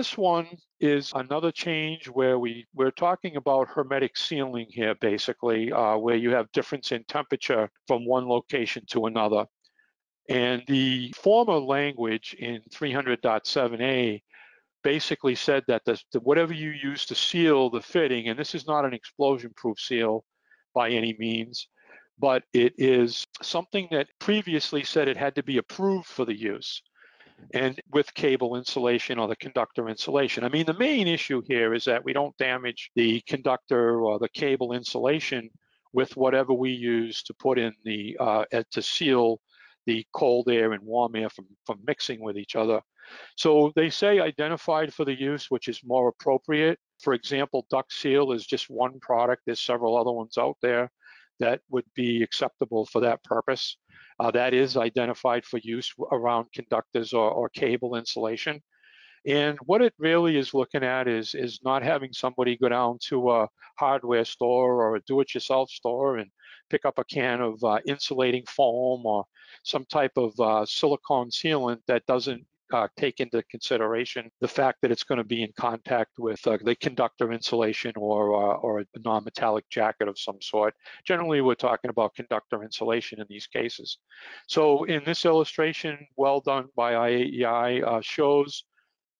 this one is another change where we, we're talking about hermetic sealing here, basically, uh, where you have difference in temperature from one location to another. And the former language in 300.7a basically said that the, the, whatever you use to seal the fitting, and this is not an explosion-proof seal by any means, but it is something that previously said it had to be approved for the use and with cable insulation or the conductor insulation. I mean, the main issue here is that we don't damage the conductor or the cable insulation with whatever we use to put in the, uh, to seal the cold air and warm air from, from mixing with each other. So they say identified for the use, which is more appropriate. For example, duct seal is just one product. There's several other ones out there that would be acceptable for that purpose. Uh, that is identified for use around conductors or, or, cable insulation. And what it really is looking at is, is not having somebody go down to a hardware store or a do-it-yourself store and pick up a can of uh, insulating foam or some type of uh, silicone sealant that doesn't uh, take into consideration the fact that it's going to be in contact with uh, the conductor insulation or, uh, or a non-metallic jacket of some sort. Generally, we're talking about conductor insulation in these cases. So in this illustration, well done by IAEI, uh, shows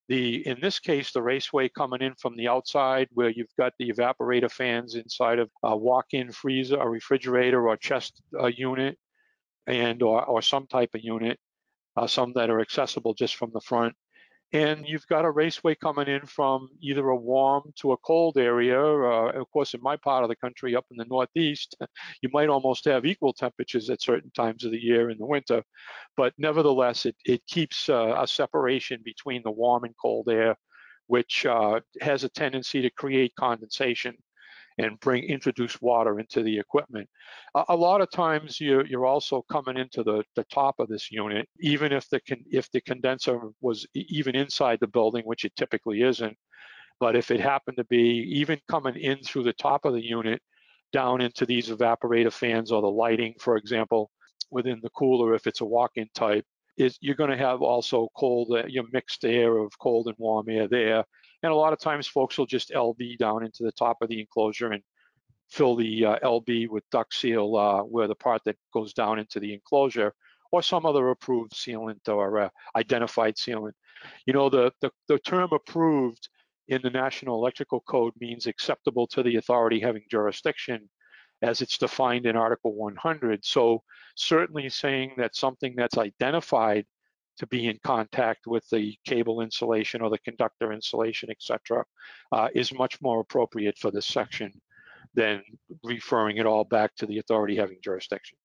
the, in this case, the raceway coming in from the outside where you've got the evaporator fans inside of a walk-in freezer, a refrigerator or chest uh, unit and or, or some type of unit uh, some that are accessible just from the front. And you've got a raceway coming in from either a warm to a cold area. Uh, of course, in my part of the country, up in the Northeast, you might almost have equal temperatures at certain times of the year in the winter. But nevertheless, it, it keeps uh, a separation between the warm and cold air, which uh, has a tendency to create condensation and bring introduce water into the equipment. A, a lot of times you're, you're also coming into the, the top of this unit, even if the con, if the condenser was even inside the building, which it typically isn't. But if it happened to be even coming in through the top of the unit, down into these evaporator fans or the lighting, for example, within the cooler, if it's a walk-in type, is you're going to have also cold, uh, your mixed air of cold and warm air there. And a lot of times folks will just LB down into the top of the enclosure and fill the uh, LB with duct seal uh, where the part that goes down into the enclosure or some other approved sealant or uh, identified sealant. You know, the, the, the term approved in the National Electrical Code means acceptable to the authority having jurisdiction as it's defined in Article 100. So certainly saying that something that's identified to be in contact with the cable insulation or the conductor insulation, etc., uh, is much more appropriate for this section than referring it all back to the authority having jurisdiction.